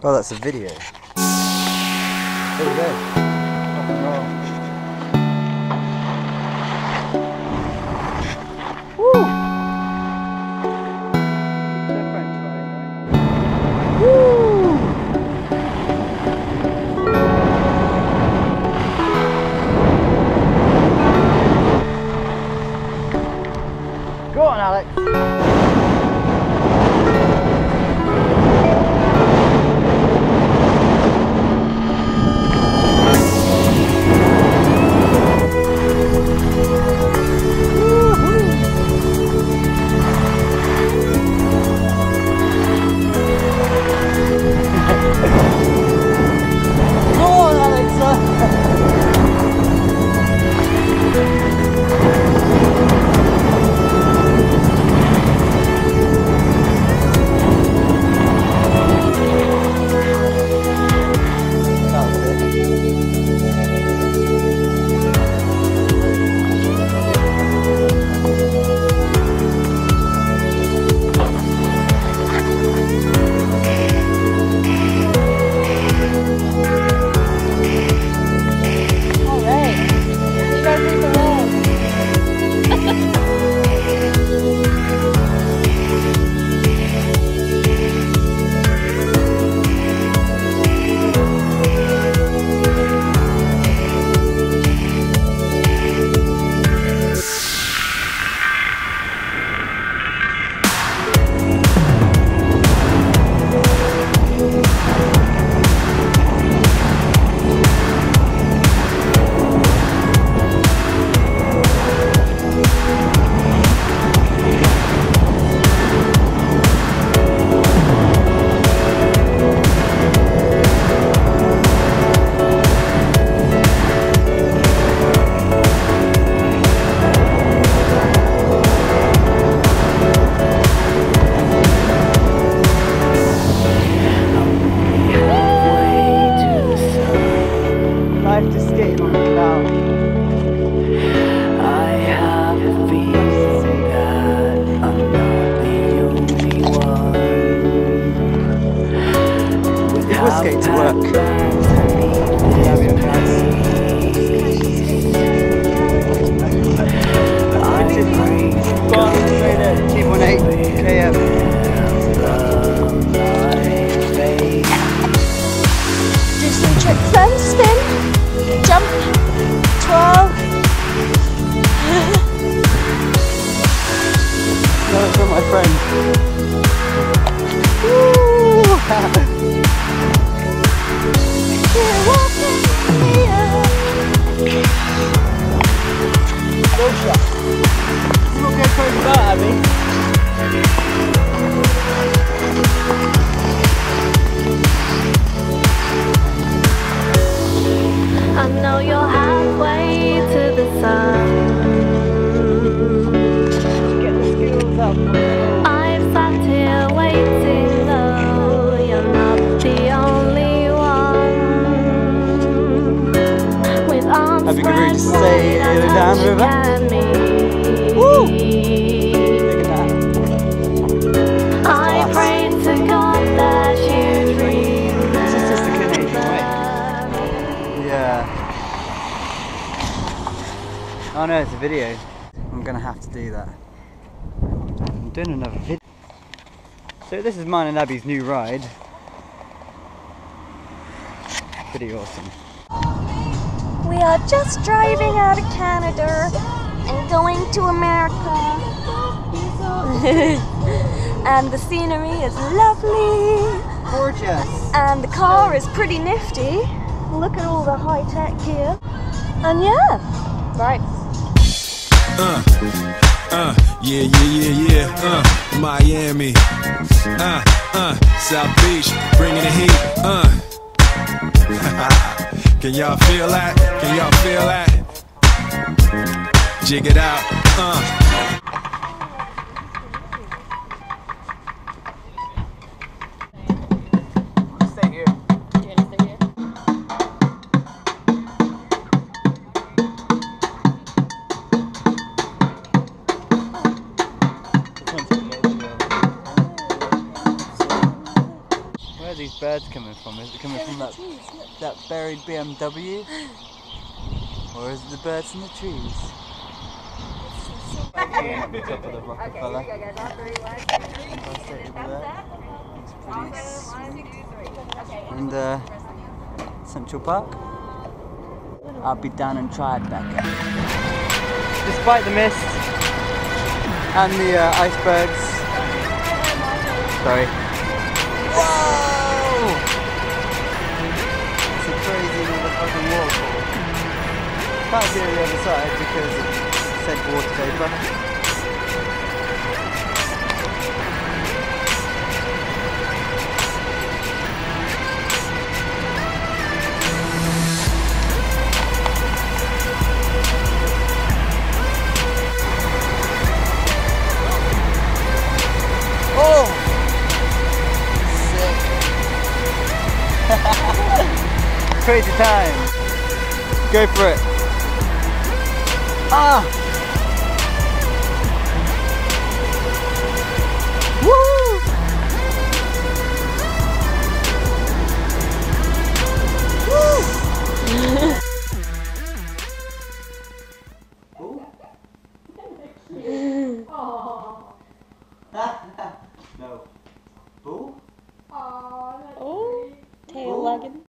Oh, that's a video. There we go. Go on, Alex. Gone straight at 218 Down me. Woo! Look at I pray to God that. This is just a Canadian way. Yeah. Oh no, it's a video. I'm gonna have to do that. I'm doing another video. So this is mine and Abbey's new ride. Pretty awesome. We are just driving out of Canada and going to America. and the scenery is lovely. Gorgeous! And the car is pretty nifty. Look at all the high tech gear. And yeah, right. Uh, uh, yeah, yeah, yeah, yeah. Uh, Miami. Uh, uh, South Beach, bringing the heat. Uh. Can y'all feel that? Can y'all feel that? Jig it out. Uh. These birds coming from? Is it coming from that, that buried BMW? Or is it the birds in the trees? The top of the Rockefeller. Fantastic, look at that. Looks pretty sweet. And uh, Central Park. I'll be down and try it back. Despite the mist and the uh, icebergs. Sorry. Can't see it the other side because it said water vapor. Oh! Sick. Crazy time. Go for it. Ah!